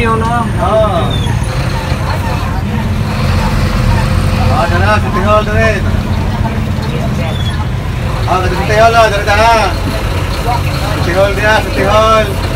के हो। ना हाँ जरा कितने हो जरे हाँ। कितने हो ना जरा कितने हो दिया कितने हो।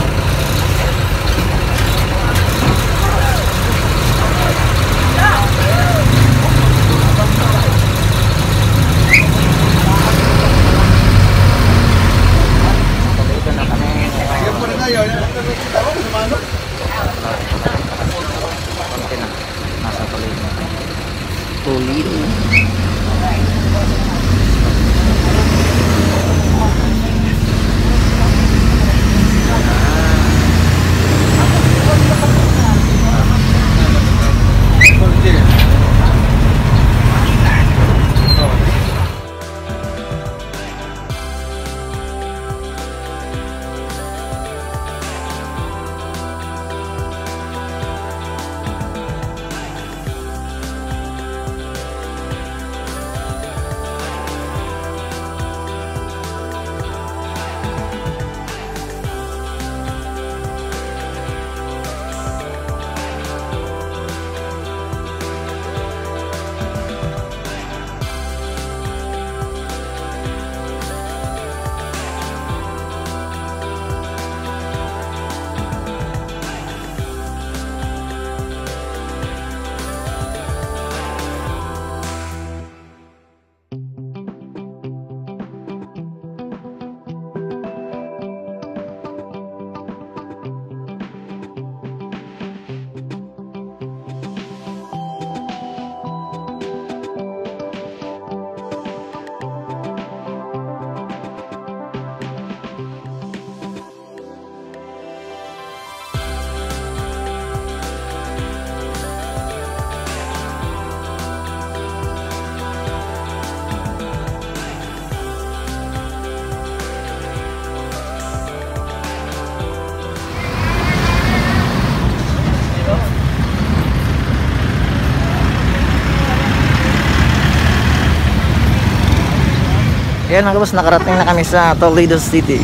Yan mga boss, nakarating na kami sa Toledo City.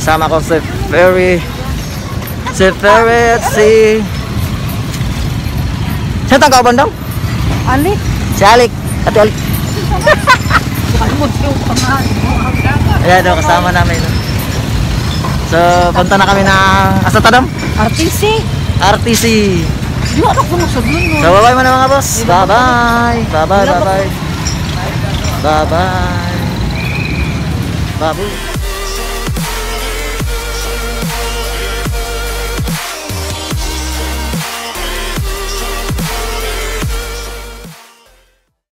Kasama ko si Ferry. Si Ferry at si... Saan tang kauban daw? Ali, Si Alik. Ate Alik. Ayan daw, kasama namin. So, punta na kami ng Asatadam. RTC. RTC. Di ako nasa doon? So, bye-bye muna mga boss. Bye-bye. Bye-bye, bye-bye. Bye-bye. Babu.